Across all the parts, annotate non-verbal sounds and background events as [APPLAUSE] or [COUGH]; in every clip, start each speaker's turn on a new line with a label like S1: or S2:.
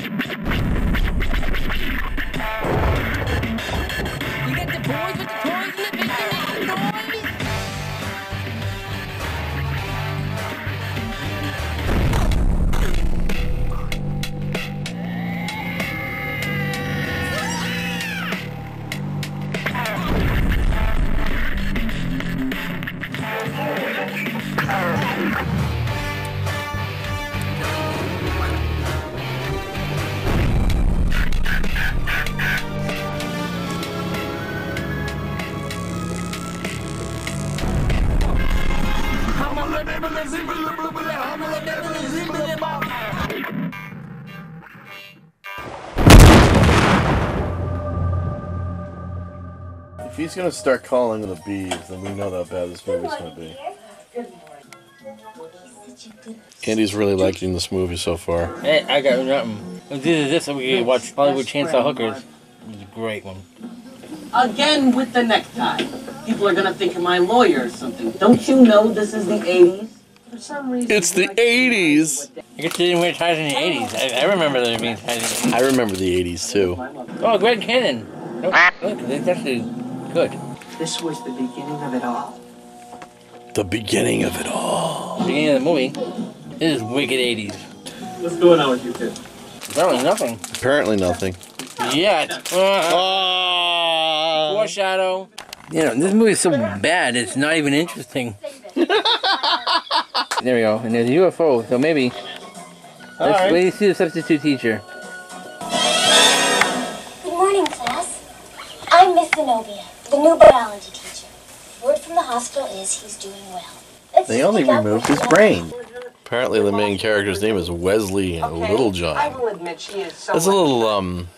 S1: You got the boys with the toys and the big and the noise.
S2: If he's gonna start calling the bees, then we know how bad this movie's gonna be. Andy's really liking this movie so far.
S3: Hey, I got nothing. This is this we could watch Hollywood Chainsaw Hookers. It was a great one.
S4: Again with the necktie. People are gonna think I'm my lawyer or something. Don't you know this is the 80s? For some reason.
S2: It's the 80s!
S3: I guess they didn't wear ties in the 80s. I, I remember there being ties in the 80s.
S2: I remember the 80s too.
S3: Oh, Greg Cannon. Look, look, that's actually good.
S4: This was the beginning of it all.
S2: The beginning of it all.
S3: Beginning of the movie. This is wicked 80s.
S5: What's going on with you two?
S3: Apparently nothing.
S2: Apparently nothing.
S3: Yet. Uh,
S2: Oh!
S3: foreshadow. You know, this movie is so bad, it's not even interesting. [LAUGHS] there we go. And there's a UFO, so maybe. Let's
S2: Alright.
S3: wait to see the substitute teacher.
S6: Good morning, class. I'm Miss Zenobia, the new biology teacher. Word from the hospital is he's doing well. Let's
S2: They only removed his brain. Apparently the main character's name is Wesley and
S4: Okay,
S2: Little
S4: I will admit she is so
S2: That's a little um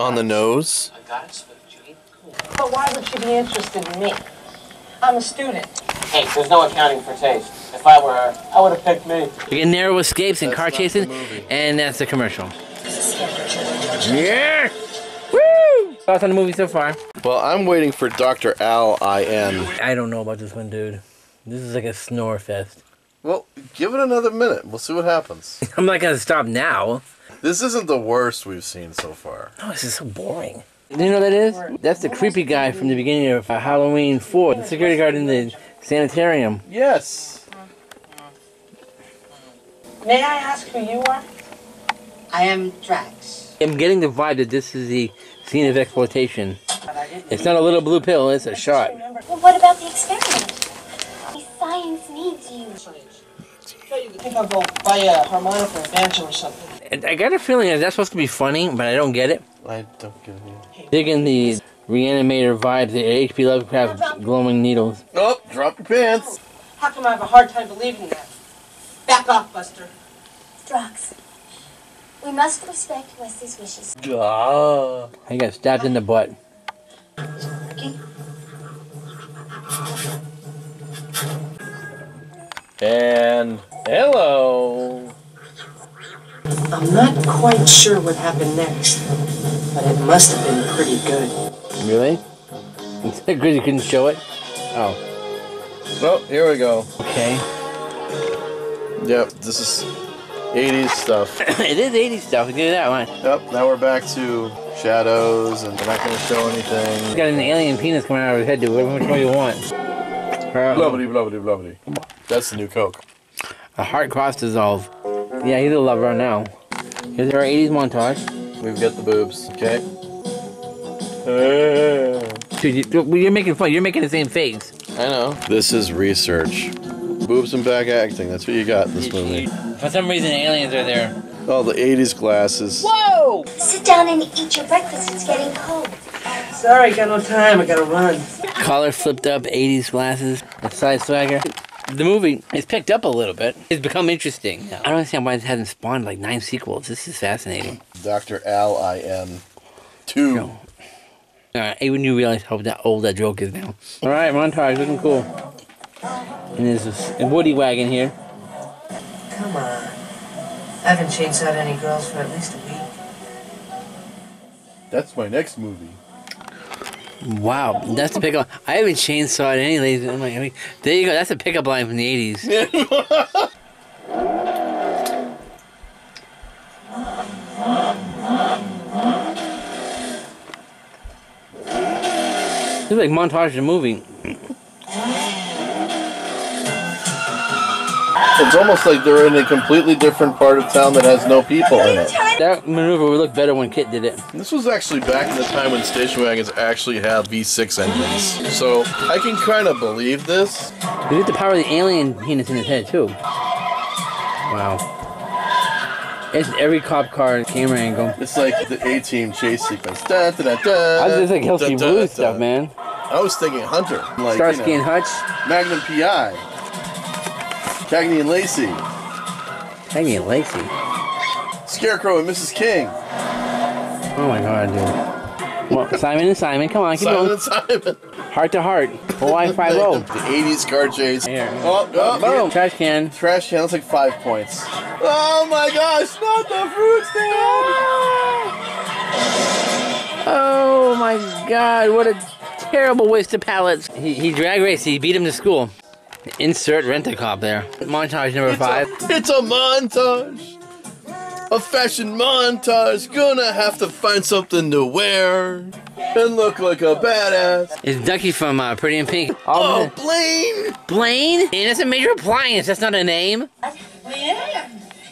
S2: on the nose.
S5: I got it, Sweet Judy.
S4: But why would she be interested in me? I'm a student.
S5: Hey, there's no accounting for taste. If I were her, I would have picked me.
S3: You get narrow escapes and
S2: That's
S3: car
S2: not the
S3: chasing, and that's the commercial. Yeah! Woo! Thoughts on the movie so far?
S2: Well, I'm waiting for Dr. Al I.N.
S3: I don't know about this one, dude. This is like a snore fest.
S2: Well, give it another minute. We'll see what happens. [LAUGHS]
S3: I'm not gonna stop now.
S2: This isn't the worst we've seen so far.
S3: Oh, this is so boring. You know what that is? That's the creepy guy from the beginning of uh, Halloween 4, the security guard in the sanitarium.
S2: Yes.
S4: May I ask who you are? I am Drax.
S3: I'm getting the vibe that this is the scene of exploitation.
S4: But I didn't
S3: It's not a little blue pill, it's a shot.
S4: remember.
S6: Well, what about the experiment? Science needs you.
S4: You think I'll go buy a harmonica or a banjo or something?
S3: And I got a feeling that that's supposed to be funny, but I don't get it.
S2: I don't get it.
S3: Digging the reanimator vibes, the H.P. Lovecraft glowing needles.
S2: Oh, drop your pants.
S4: How come I have a hard time believing that? Back off, Buster.
S6: Drugs. We must respect Wesley's wishes.
S3: I got stabbed in the butt.
S2: And hello.
S4: I'm not quite sure what happened next, but it must have been pretty good.
S3: Really? [LAUGHS] Because you couldn't show it? Oh,
S2: Well, here we go.
S3: okay.
S2: Yep, this is 80s stuff. [COUGHS]
S3: it is 80s stuff, we do that one.
S2: Yep, now we're back to shadows, and we're not going to show
S3: He's
S2: anything.
S3: got an alien penis coming out of his head, dude. Whatever which one you want.
S2: Blubbity, blubbity, blubbity. That's the new Coke.
S3: a heart cross dissolve. Yeah, he's a lover now. Here's our 80s montage.
S2: We've got the boobs, okay? Eh.
S3: Dude, you, you're making fun. You're making the same face.
S2: I know. This is research. Boobs and back acting. That's what you got in this movie.
S3: For some reason, aliens are there.
S2: Oh, the 80s glasses.
S3: Whoa!
S6: Sit down and eat your breakfast. It's getting cold.
S4: Sorry, got no time. I gotta run.
S3: Collar flipped up, 80s glasses, a side swagger. The movie has picked up a little bit. It's become interesting. I don't understand why it hasn't spawned like nine sequels. This is fascinating.
S2: Dr. Al I N. Two.
S3: No. Alright, even you realize how old that joke is now. Alright, montage, looking cool. And there's a Woody wagon here.
S4: Come on. I haven't chainsawed out any girls for at least a week.
S2: That's my next movie.
S3: Wow, that's a pickup. I haven't chainsawed any ladies. Oh my, I mean, there you go. That's a pickup line from the '80s. Looks [LAUGHS] like montage of a movie.
S2: It's almost like they're in a completely different part of town that has no people in it.
S3: That maneuver would look better when Kit did it.
S2: This was actually back in the time when station wagons actually had V6 engines. So I can kind of believe this.
S3: We get the power of the alien penis in his head too. Wow. It's every cop car camera angle.
S2: It's like the A Team chase sequence. Da, da, da, da,
S3: I was just like Hillsky
S2: da, da,
S3: Blues
S2: da.
S3: stuff, man.
S2: I was thinking Hunter. Like,
S3: Starsky
S2: you
S3: and
S2: know,
S3: Hutch.
S2: Magnum PI. Cagney and Lacey.
S3: Cagney and Lacey.
S2: Scarecrow and Mrs. King.
S3: Oh my god, dude. Well, Simon and Simon, come on, keep
S2: Simon
S3: going.
S2: and Simon.
S3: Heart to heart. Hawaii [LAUGHS] Five
S2: oh.
S3: The
S2: 80s car chase.
S3: Here.
S2: Oh, oh,
S3: Boom. Trash can.
S2: Trash can, that's like five points. Oh my gosh, not the fruit stand!
S3: Oh my god, what a terrible waste of pallets. He, he drag raced, he beat him to school. Insert rent a cop there. Montage number
S2: It's
S3: five.
S2: a, it's a montage. A fashion montage. Gonna have to find something to wear and look like a badass.
S3: It's Ducky from uh, Pretty in Pink.
S2: Oh,
S3: Oh,
S2: Blane!
S3: Blane? And that's a major appliance. That's not a name.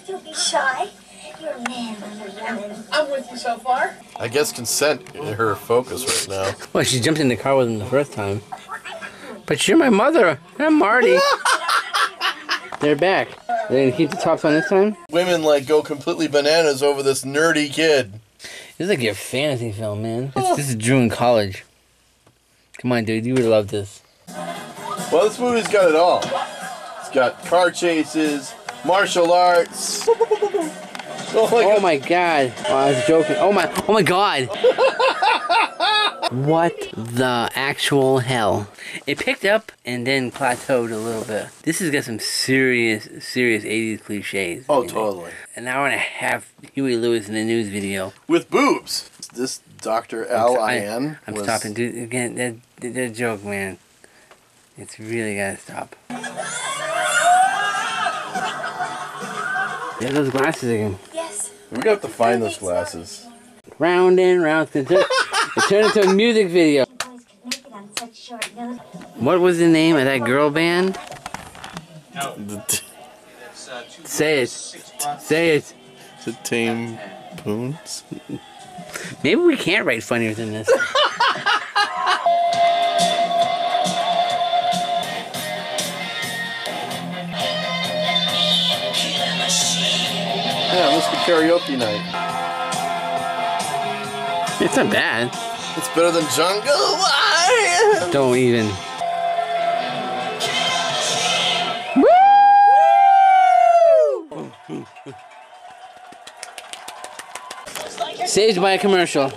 S6: Don't be shy. You're a man, I'm.
S5: I'm with you so far.
S2: I guess consent in her focus right now.
S3: Well, she jumped in the car with him the first time. But you're my mother. I'm Marty. [LAUGHS] They're back. They're gonna keep the tops on this time?
S2: Women like go completely bananas over this nerdy kid.
S3: This is like your fantasy film, man. This, oh. this is Drew in college. Come on, dude. You would love this.
S2: Well, this movie's got it all. It's got car chases, martial arts. [LAUGHS] Oh, [LAUGHS] oh my
S3: Oh
S2: god.
S3: my god. Oh, I was joking. Oh my oh my god. What the actual hell? It picked up and then plateaued a little bit. This has got some serious, serious 80s cliches.
S2: Oh, totally.
S3: An hour and a half Huey Lewis and the News video.
S2: With boobs. This Dr. Al
S3: I-
S2: Ian
S3: I'm
S2: was
S3: stopping. Dude, again, that, that, that joke, man. It's really gotta stop. Yeah, those glasses again.
S6: Yes.
S2: We're gonna to find those glasses.
S3: Round and round. [LAUGHS] It turned it into a music video.
S6: You boys could make it on such short notice.
S3: What was the name of that girl band?
S2: The,
S3: Say it. Say it.
S2: the Tame Poons?
S3: Maybe we can't write funnier than this.
S2: Yeah, Mr. Karaoke Night.
S3: It's not bad.
S2: It's better than Jungle Lion.
S3: Don't even. Saved by a commercial.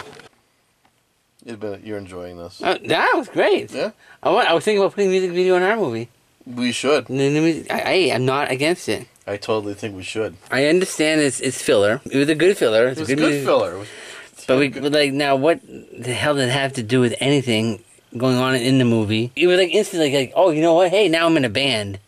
S2: You'd be- You're enjoying this.
S3: Oh, that was great.
S2: Yeah,
S3: I, wa- I was thinking about putting a music video in our movie.
S2: we should.
S3: The new music- I, I, I'm not against it.
S2: I totally think we should.
S3: I understand it's it's filler. It was a good filler. It's
S2: It was
S3: a
S2: good,
S3: music-
S2: filler. It was-
S3: But we but like now, what the hell did it have to do with anything going on in the movie? It was like instantly like, oh, you know what? Hey, now I'm in a band.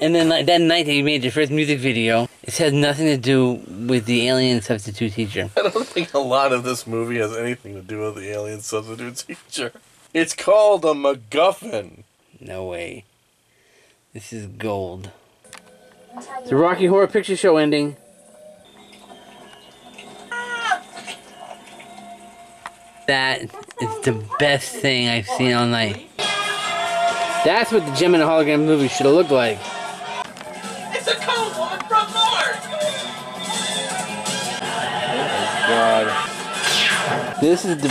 S3: And then like that night that you made your first music video, it has nothing to do with the alien substitute teacher.
S2: I don't think a lot of this movie has anything to do with the alien substitute teacher. It's called a MacGuffin.
S3: No way. This is gold.
S6: I'll tell you
S3: The Rocky Horror Picture Show ending. That is the best thing I've seen all night. That's what the Jem and the Hologram movie should have looked like.
S5: It's a cold one from Mars.
S2: God.
S3: This is the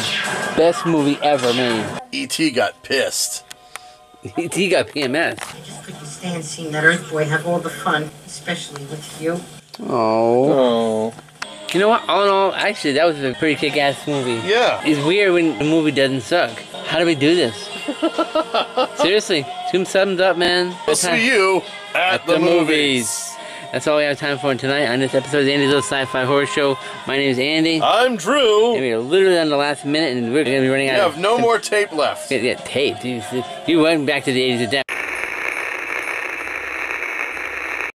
S3: best movie ever made.
S2: E.T. Got pissed.
S3: E.T. got PMS.
S7: I just couldn't stand seeing that Earth boy have all the fun, especially with you.
S3: Oh.
S2: Oh.
S3: You know what? All in all, actually, that was a pretty kick-ass movie.
S2: Yeah.
S3: It's weird when the movie doesn't suck. How do we do this? [LAUGHS] Seriously, two thumbs up, man.
S2: We'll see you at, the, movies.
S3: That's all we have time for tonight on this episode of the Andy's Little Sci-Fi Horror Show. My name is Andy.
S2: I'm Drew.
S3: and we are literally on the last minute, and we're gonna be running
S2: We
S3: out.
S2: We have no more tape left.
S3: Yeah, tape. You, you went back to the 80s of death.